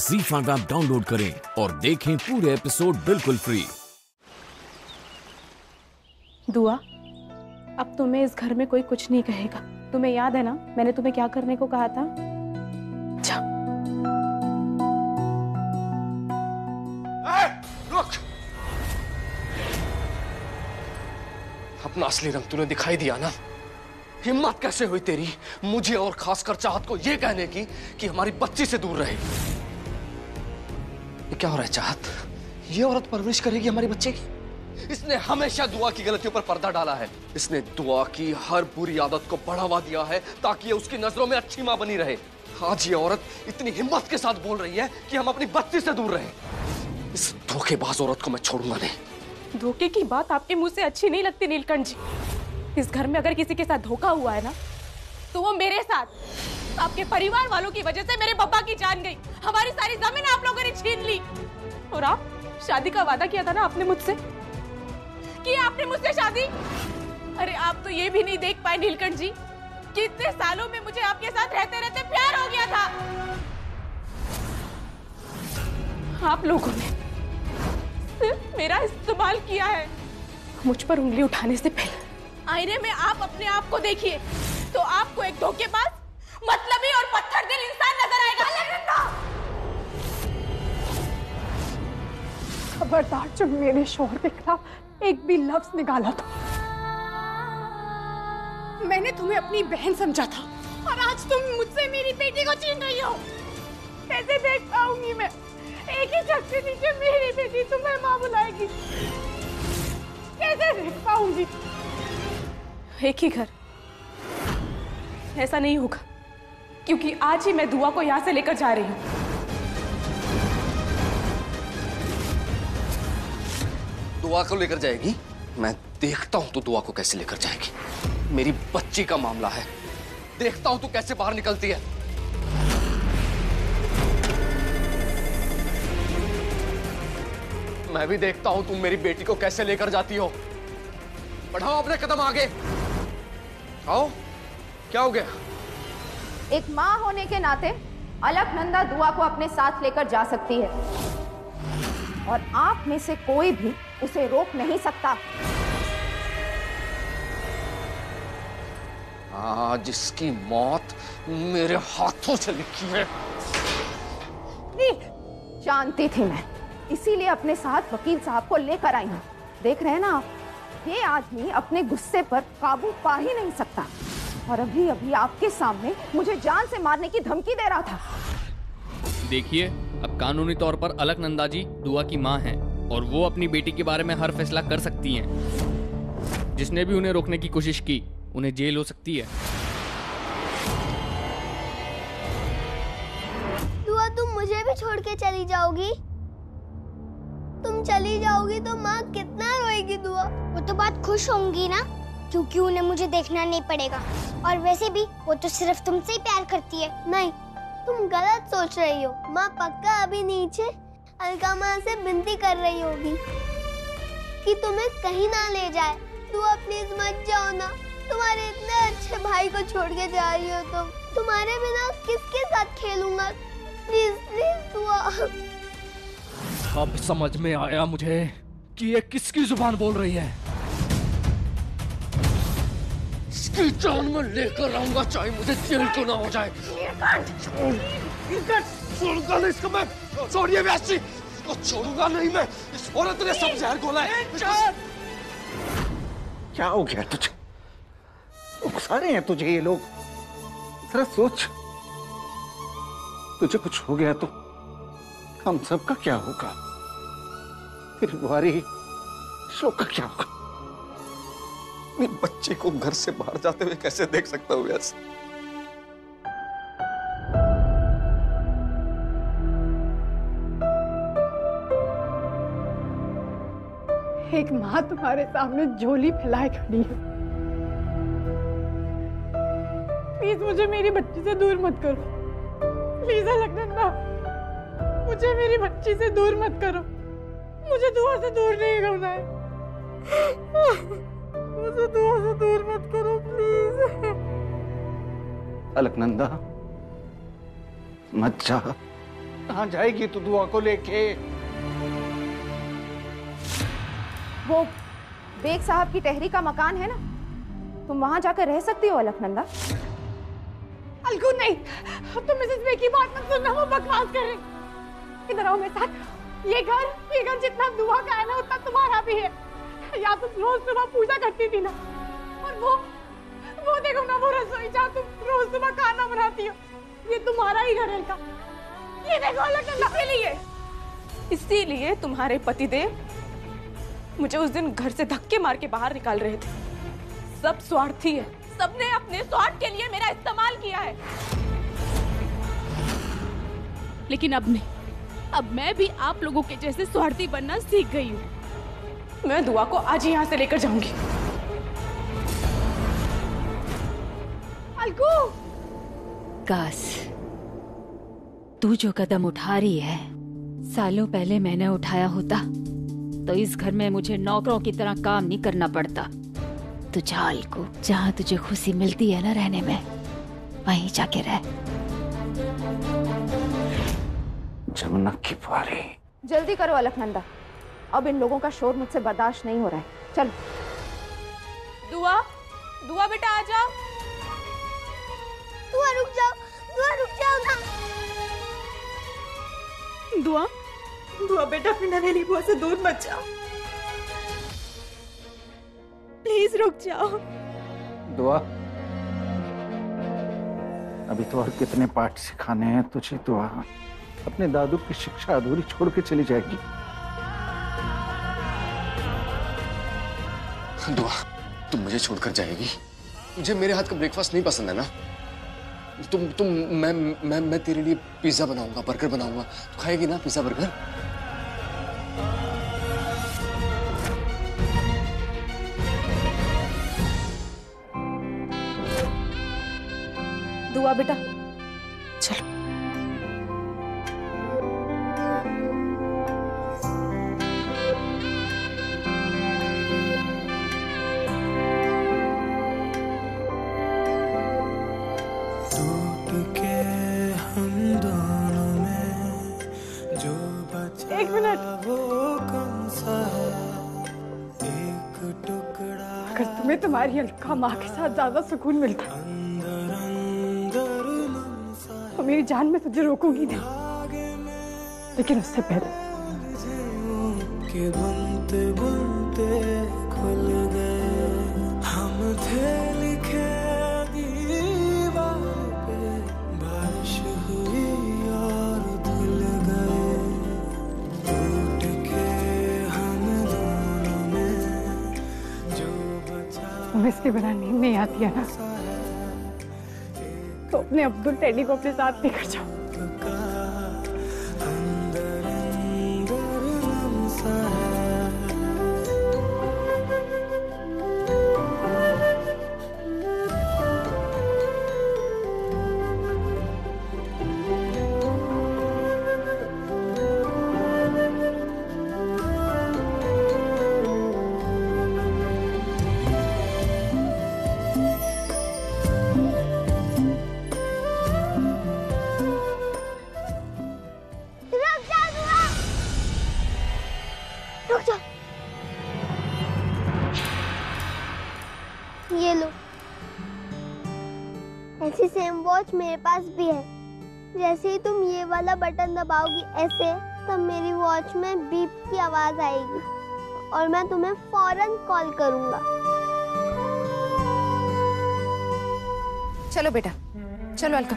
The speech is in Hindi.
जी फाइव ऐप डाउनलोड करें और देखें पूरे एपिसोड बिल्कुल फ्री। दुआ अब तुम्हें इस घर में कोई कुछ नहीं कहेगा। तुम्हें याद है ना मैंने तुम्हें क्या करने को कहा था? अपना असली रंग तूने दिखाई दिया ना? हिम्मत कैसे हुई तेरी? मुझे और खासकर चाहत को यह कहने की कि हमारी बच्ची से दूर रहे। क्या हो रहा है चाहत? ये औरत परवरिश करेगी हमारी बच्चे की? इसने हमेशा दुआ की गलतियों पर पर्दा डाला है। इसने दुआ की हर बुरी आदत को बढ़ावा दिया है ताकि ये उसकी नज़रों में अच्छी माँ बनी रहे। आज ये औरत इतनी हिम्मत के साथ बोल रही है कि हम अपनी बच्ची से दूर रहे। इस धोखेबाज औरत को मैं छोड़ूँगा नहीं। धोखे की बात आपके मुँह से अच्छी नहीं लगती, नीलकंठ जी। इस घर में अगर किसी के साथ धोखा हुआ है ना तो वो मेरे साथ। आपके परिवार वालों की वजह से मेरे पापा की जान गई। हमारी सारी ज़मीन आप लोगों ने छीन ली। और आप, शादी का वादा किया था ना आपने मुझसे? कि आपने मुझसे शादी? अरे आप तो ये भी नहीं देख पाए नीलकंठ जी, कि इतने सालों में मुझे आपके साथ रहते रहते प्यार हो गया था। आप लोगों ने मेरा इस्तेमाल किया है। मुझ पर उंगली उठाने से पहले। आईने में आप अपने आप को देखिए तो आपको एक धोखेबाज पत्थर दिल इंसान नज़र आएगा। खबरदार जो मेरे शोहर के खिलाफ एक भी लफ्ज निकाला तो मैंने तुम्हें अपनी बहन समझा था, और आज तुम मुझसे मेरी बेटी को छीन रही हो। कैसे देख पाऊँगी मैं? एक ही छत नीचे मेरी बेटी तुम्हें माँ बुलाएगी। कैसे देख पाऊँगी? एक ही घर। ऐसा नहीं होगा। क्योंकि आज ही मैं दुआ को यहाँ से लेकर जा रही हूँ। दुआ को लेकर जाएगी? मैं देखता हूँ तो दुआ को कैसे लेकर जाएगी। मेरी बच्ची का मामला है। देखता हूँ तो कैसे बाहर निकलती है। मैं भी देखता हूँ तुम मेरी बेटी को कैसे लेकर जाती हो। बढ़ाओ अपने कदम आगे। आओ, क्या हो गया? एक माँ होने के नाते अलकनंदा दुआ को अपने साथ लेकर जा सकती है। और आप में से कोई भी उसे रोक नहीं सकता। आज इसकी मौत मेरे हाथों से लिखी है। जानती थी मैं। इसीलिए अपने साथ वकील साहब को लेकर आई हूँ। देख रहे हैं ना आप ये आदमी अपने गुस्से पर काबू पा ही नहीं सकता। और अभी अभी आपके सामने मुझे जान से मारने की धमकी दे रहा था। देखिए अब कानूनी तौर पर अलकनंदा जी दुआ की माँ हैं और वो अपनी बेटी के बारे में हर फैसला कर सकती हैं। जिसने भी उन्हें रोकने की कोशिश की उन्हें जेल हो सकती है। दुआ तुम मुझे भी छोड़ के चली जाओगी। तुम चली जाओगी तो माँ कितना रोएगी दुआ? वो तो बात खुश होंगी ना? क्योंकि उन्हें मुझे देखना नहीं पड़ेगा। और वैसे भी वो तो सिर्फ़ तुमसे ही प्यार करती है। नहीं, तुम गलत सोच रही हो। माँ पक्का अभी नीचे अलका माँ से विनती कर रही होगी कि तुम्हें कहीं ना ले जाए। दुआ प्लीज़ मत जाओ ना। तुम्हारे इतने अच्छे भाई को छोड़ के जा रही हो तुम। तुम्हारे बिना किसके साथ खेलूँगा? प्लीज़ प्लीज़ अब समझ में आया मुझे कि ये किसकी ज़ुबान बोल रही है। इसकी जान में लेकर आऊँगा चाहे मुझे जेल क्यों ना हो जाए छोड़ूँगा नहीं इसको मैं छोड़िए व्यासी इसको छोड़ूँगा नहीं मैं इस औरत ने सब जहर घोला है क्या हो गया तुझे उकसा रहे हैं तुझे ये लोग जरा सोच तुझे कुछ हो गया तो हम सबका क्या होगा फिर हमारी शोक का क्या होगा? अपने बच्चे को घर से बाहर जाते हुए कैसे देख सकता हूँ व्यास एक माँ तुम्हारे सामने झोली फैलाए खड़ी है। प्लीज़ मुझे मेरी बच्ची से दूर मत करो। प्लीज़ अलकनंदा, मुझे मेरी बच्ची से दूर मत करो। मुझे दुआ से दूर नहीं करना है। मुझे दुआ से दूर मत करो प्लीज़ अलकनंदा मत जा। कहाँ जाएगी तू दुआ को लेके? वो बेग साहब की टहरी का मकान है ना? तुम वहाँ जाकर रह सकती हो अलकनंदा। अलगू नहीं। तुम मिसेस बे की बात मत सुनना वो बकवास कर। रही इधर आओ मेरे साथ। ये घर ये घर जितना दुआ का है ना उतना तुम्हारा भी है। या तुम रोज सुबह पूजा करती थी ना, और वो वो देखो ना, वो रसोई जहाँ तुम रोज सुबह खाना बनाती हो। ये तुम्हारा ही घर का ये देखो अलग इसीलिए इसीलिए तुम्हारे पतिदेव मुझे उस दिन घर से धक्के मार के बाहर निकाल रहे थे। सब स्वार्थी है। सबने अपने स्वार्थ के लिए मेरा इस्तेमाल किया है। लेकिन अब नहीं। अब मैं भी आप लोगों के जैसे स्वार्थी बनना सीख गई हूँ। मैं दुआ को आज ही यहाँ से लेकर जाऊँगी। अलगू! काश तू जो कदम उठा रही है सालों पहले मैंने उठाया होता तो इस घर में मुझे नौकरों की तरह काम नहीं करना पड़ता। तू चाल को जहाँ तुझे खुशी मिलती है ना रहने में वहीं जाके रह। जमुना की पारी जल्दी करो अलकनंदा। अब इन लोगों का शोर मुझसे बर्दाश्त नहीं हो रहा है। चलो। दुआ दुआ बेटा आ जाओ। दुआ रुक जाओ दुआ रुक जाओ ना। दुआ दुआ बेटा अपनी नवेली बुआ से दूर मत जाओ। प्लीज़ रुक जाओ। दुआ अभी तो और कितने पाठ सिखाने हैं तुझे दुआ अपने दादू की शिक्षा अधूरी छोड़ के चली जाएगी। दुआ, तुम मुझे छोड़कर जाएगी। मुझे मेरे हाथ का ब्रेकफास्ट नहीं पसंद है ना? तुम तुम, मैं मैं मैं तेरे लिए पिज्जा बनाऊँगा बर्गर बनाऊँगा। तू खाएगी ना पिज्जा बर्गर दुआ बेटा। तुम्हारी अलका माँ के साथ ज़्यादा सुकून मिलता तो मेरी जान में तुझे रोकूँगी नहीं। लेकिन उससे पहले तुम्हें इसके बिना नींद नहीं आती है ना। तो अपने अब्दुल टेडी को अपने साथ लेकर जाओ। ऐसी सेम वॉच मेरे पास भी है। जैसे ही तुम ये वाला बटन दबाओगी, ऐसे, तब मेरी वॉच में बीप की आवाज़ आएगी और मैं तुम्हें फ़ौरन कॉल करूँगा। चलो बेटा, चलो अलका।